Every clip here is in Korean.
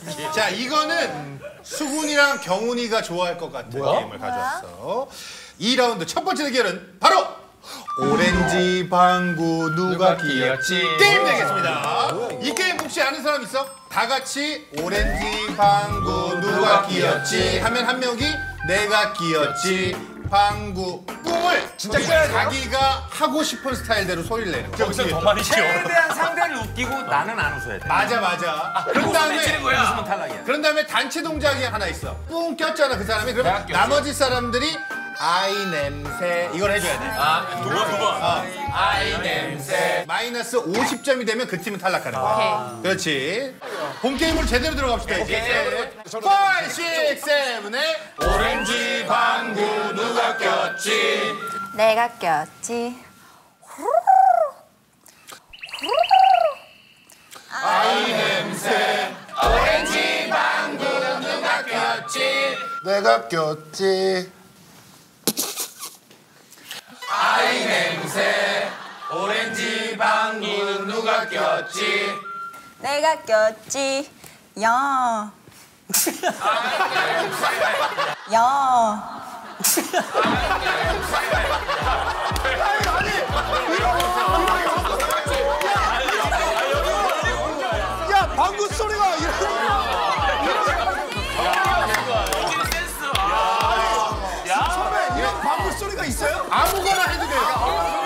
자, 이거는 수근이랑 경훈이가 좋아할 것 같은 게임을 가져왔어. 2라운드 첫 번째 대결은 바로 오렌지 방구 누가 끼었지 게임 되겠습니다. 이 게임 혹시 아는 사람 있어? 다 같이 오렌지 방구 누가 끼었지 하면 한 명이 내가 끼었지 방구 뿡을 진짜 자기가 하고 싶은 스타일대로 소리를 내는 거야. 여기서 더 많이 쉬어. 최대한 상대를 웃기고 나는 안 웃어야 돼. 맞아 맞아. 그런 다음에 웃으면 탈락이야. 그런 다음에 단체 동작이 하나 있어. 뿡 꼈잖아 그 사람이. 그러면 나머지 사람들이 아이 냄새 이걸 해줘야 돼. 두 번, 두 번. 아이 냄새. 마이너스 50점이 되면 그 팀은 탈락하는 거야. 그렇지. 본 게임으로 제대로 들어갑시다 이제. 5, 6, 7, 8. 오렌지 방구 누가 꼈지? 내가 꼈지. 꼈지? 내가 꼈지. 오렌지 방구 누가 꼈지? 내가 꼈지. 야. 야. 야 방구 소리가 이런. 방구 소리가 있어요? 아무거나 해도 돼요.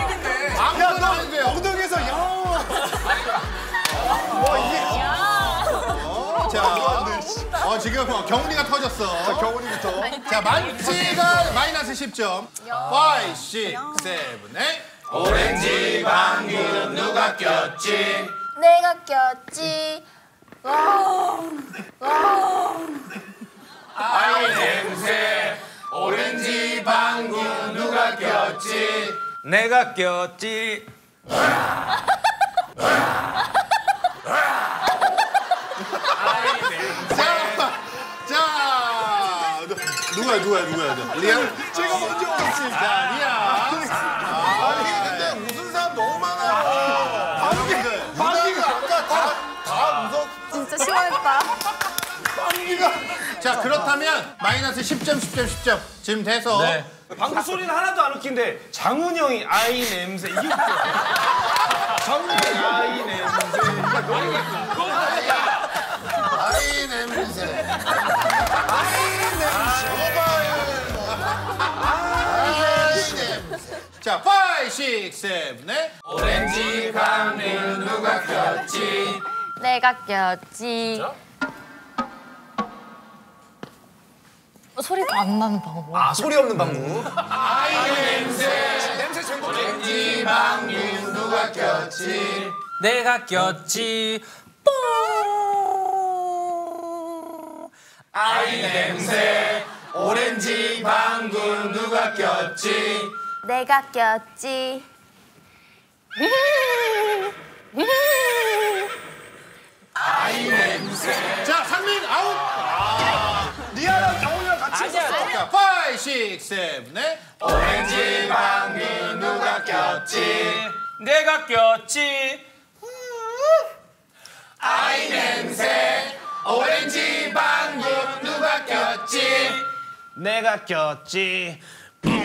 자, 어, 지금 어, 경훈이가 터졌어. 경훈이부터. 자, 만지가 마이너스 10점. 5, 6, 7, 8. 오렌지 방귀 누가 꼈지? 내가 꼈지. 아이 냄새. 오렌지 방귀 누가 꼈지? 내가 꼈지. 누- 누구야, 누구야, 누구야? 누구야? 리아? 제가 먼저. 자, 리아. 아니 근데 웃은 사람 너무 많아. 방귀 방귀가 아까 다다 웃었. 진짜 시원했다. 방귀가. 자, 그렇다면 마이너스 10점, 10점, 10점. 지금 돼서 방구 소리는 하나도 안 웃긴데 장훈이 형이 아이 냄새 이게 웃겨. 장훈이 형이 아이 냄새. 자, 5, 6, 7, 8. 오렌지 방귀 누가 꼈지? 내가 꼈지. 어, 소리가 안 나는 방법. 아 소리 없는 방구. 오렌지 방귀 누가 꼈지? 내가 꼈지. 아이 냄새. 오렌지 방귀 누가 꼈지? 내가 꼈지. 자, 상민 아웃. 리아랑 장훈이랑 같이 있었어. 자, 5, 6, 7, 8. 오렌지 방귀 누가 꼈지? 내가 꼈지. 아이 냄새. 오렌지 방귀 누가 꼈지? 내가 꼈지.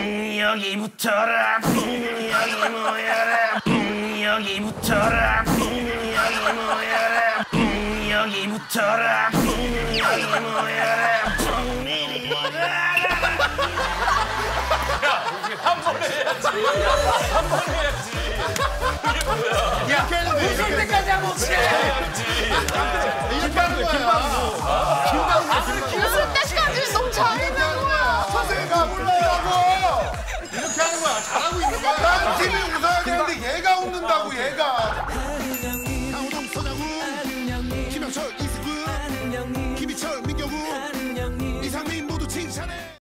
음, 여기부터라. 음, 여기 모여라. 음, 여기부터라. 음, 여기 모여라. 음, 여기부터라. 음, 여기 모여라. 음, 이리 모여라. 이렇게 해도 돼. 웃을 때까지 하면 어떡 울라